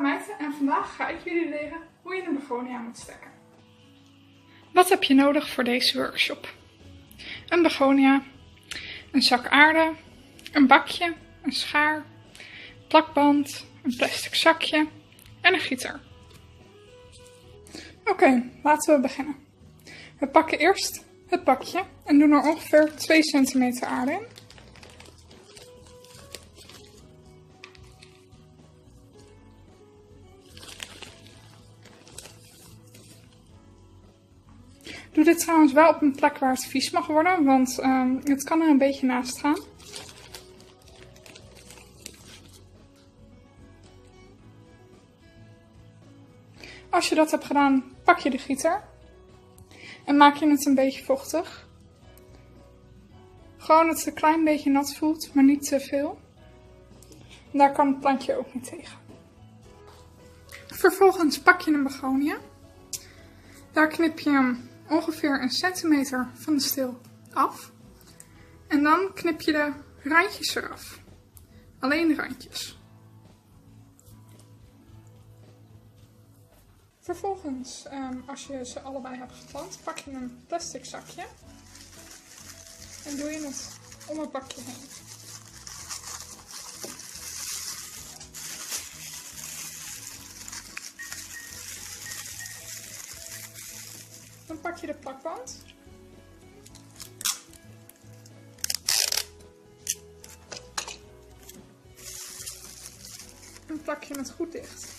ben en vandaag ga ik jullie leren hoe je een begonia moet stekken. Wat heb je nodig voor deze workshop? Een begonia, een zak aarde, een bakje, een schaar, plakband, een plastic zakje en een gieter. Oké, laten we beginnen. We pakken eerst het bakje en doen er ongeveer 2 centimeter aarde in. Doe dit trouwens wel op een plek waar het vies mag worden, want um, het kan er een beetje naast gaan. Als je dat hebt gedaan, pak je de gieter en maak je het een beetje vochtig. Gewoon dat het een klein beetje nat voelt, maar niet te veel. daar kan het plantje ook niet tegen. Vervolgens pak je een begonia. Daar knip je hem ongeveer een centimeter van de steel af. En dan knip je de randjes eraf. Alleen de randjes. Vervolgens, ehm, als je ze allebei hebt geplant, pak je een plastic zakje. En doe je het om het bakje heen. Dan pak je de plakband. En plak je het goed dicht.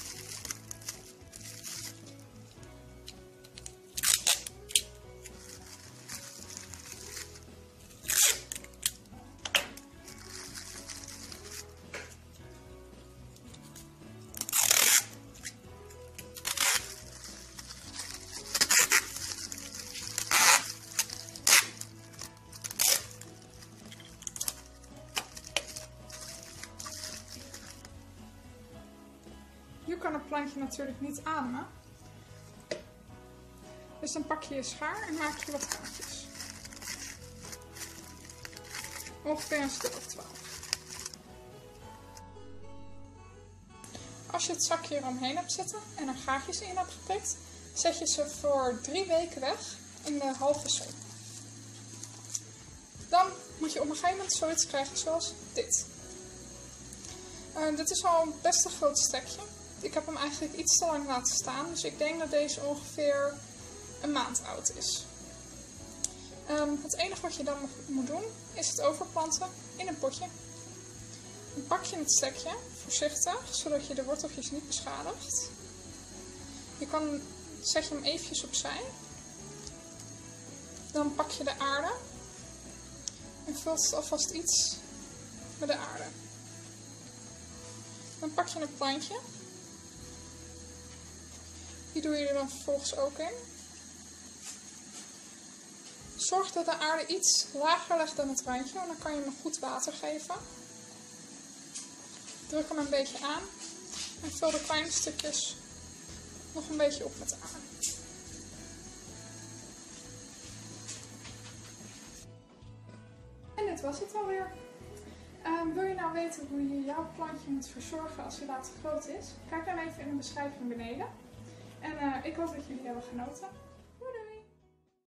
Kan het plantje natuurlijk niet ademen. Dus dan pak je je schaar en maak je wat gaatjes. Ongeveer een stuk of 12. Als je het zakje eromheen hebt zitten en er gaatjes in hebt geprikt, zet je ze voor drie weken weg in de halve zon. Dan moet je op een gegeven moment zoiets krijgen zoals dit. Uh, dit is al best een groot stekje ik heb hem eigenlijk iets te lang laten staan. Dus ik denk dat deze ongeveer een maand oud is. Um, het enige wat je dan moet doen is het overplanten in een potje. Dan pak je het stekje voorzichtig, zodat je de worteltjes niet beschadigt. Je kan, zet je hem eventjes opzij. Dan pak je de aarde en vult alvast iets met de aarde. Dan pak je een plantje die doe je er dan vervolgens ook in. Zorg dat de aarde iets lager ligt dan het randje, want dan kan je hem goed water geven. Druk hem een beetje aan en vul de kleine stukjes nog een beetje op met de aarde. En dit was het alweer. Uh, wil je nou weten hoe je jouw plantje moet verzorgen als hij later groot is? Kijk dan even in de beschrijving beneden. En uh, ik hoop dat jullie hebben genoten.